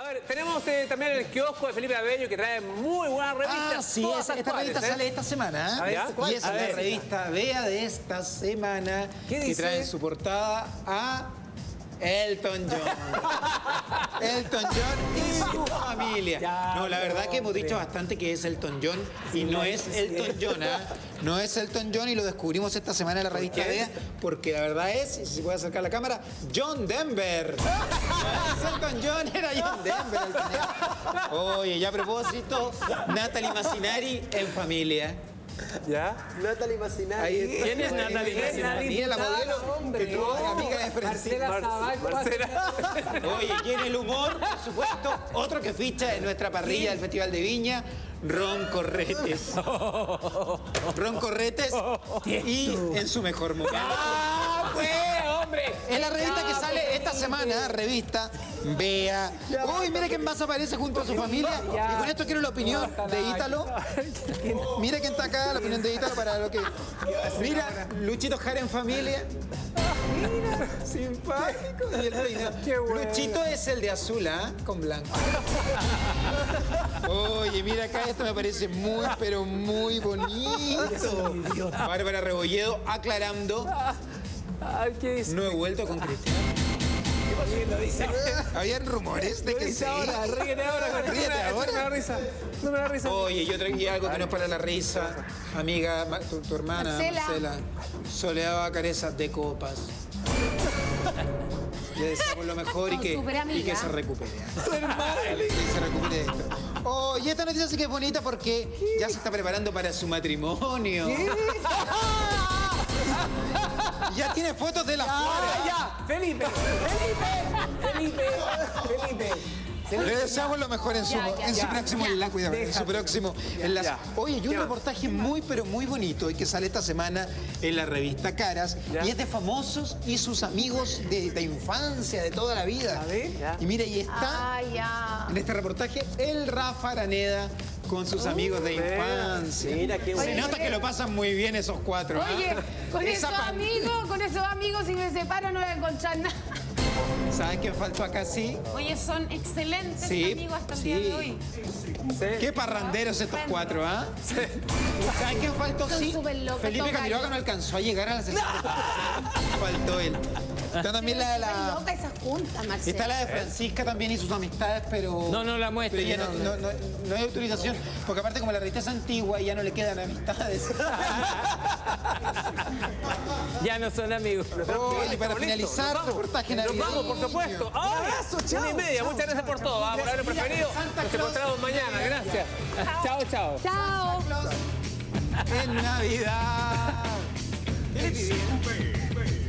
A ver, tenemos eh, también el kiosco de Felipe Abello que trae muy buenas revistas. Ah, sí, todas esa- esta revista ¿eh? sale esta semana. A ver, ¿eh? Y es A la ver. revista Vea de esta semana ¿Qué que trae en su portada a Elton John. Elton John y su familia. Ya, No, la verdad que hemos dicho bastante que es Elton John y no es Elton John, ¿ah? No es Elton John y lo descubrimos esta semana en la revista? Vea porque la verdad es, si se puede acercar la cámara, John Denver. No es Elton John, era John Denver. Oye, ya a propósito, Natalie Massinari en familia. ¿Ya? Natalie Massinari. ¿Quién es Natalie Massinari? Mira la modelo hombre. que tuvo amiga de Francisco. Marcela. Oye, y en el humor, por supuesto, otro que ficha en nuestra parrilla del Festival de Viña, Ron Corretes. Ron Corretes y en su mejor momento. Semana, revista Vea. Uy, mira quién más aparece junto a su familia. Y con esto quiero la opinión de Ítalo. Mira quién está acá, la opinión de Ítalo para lo que. Mira, Luchito Jara en familia. Mira, simpático. Y el peinado. Luchito es el de azul, ¿ah? Con blanco. Oye, mira acá, esto me parece muy, pero muy bonito. Bárbara Rebolledo aclarando. ¿qué dice? No he vuelto con Cristian. Habían rumores de que sí. Ahora, ríete ahora. Ríete no me- ahora. No me da risa. No me da risa. Oye, yo traía algo que no es para la risa. Amiga, tu, tu hermana, Marcela. Marcela. Soledad Bacareza de copas. Le deseamos lo mejor y que, y que se recupere. que se recupere esto. Oh, y esta noticia sí que es bonita porque ya se está preparando para su matrimonio. ya tiene fotos de la Ah, ya, Felipe, Felipe, Felipe, Felipe. Le deseamos lo mejor en su, Ya, ya, en su ya. próximo Ya. enlace, cuidado, en su Déjate. próximo enlace. Ya. Oye, y un reportaje muy, pero muy bonito y que sale esta semana en la revista Caras. Ya. Y es de famosos y sus amigos de, de infancia, de toda la vida. A ver, ya. Y mira, y está ya. en este reportaje el Rafa Araneda con sus amigos de infancia. Mira qué Se bueno. nota que lo pasan muy bien esos cuatro. ¿ah? Oye, con Esa esos pan- amigos, con esos amigos, si me separo no voy a encontrar nada. ¿Sabes quién faltó acá sí? Oye, son excelentes Sí, amigos hasta el sí. día de hoy. Qué parranderos estos cuatro, ¿ah? ¿Sabes quién faltó? Son Sí. súper locos, Felipe. Camiroaga no alcanzó a llegar a la sesión. Faltó él. Está también la de la. loca esas juntas, Marcela. Está la de Francisca también y sus amistades, pero. No, no la muestre, pero ya no, no, no, no- hay autorización. Porque aparte, como la revista es antigua, ya no le quedan amistades. Ya no son amigos. Oye, para finalizar, nos vamos. reportaje Nos vamos, por supuesto. Abrazo, chao. Una y media. Muchas gracias por todo. Vamos por haberlo preferido. Nos encontramos mañana. Gracias. Chao, chao. Chao. en Navidad.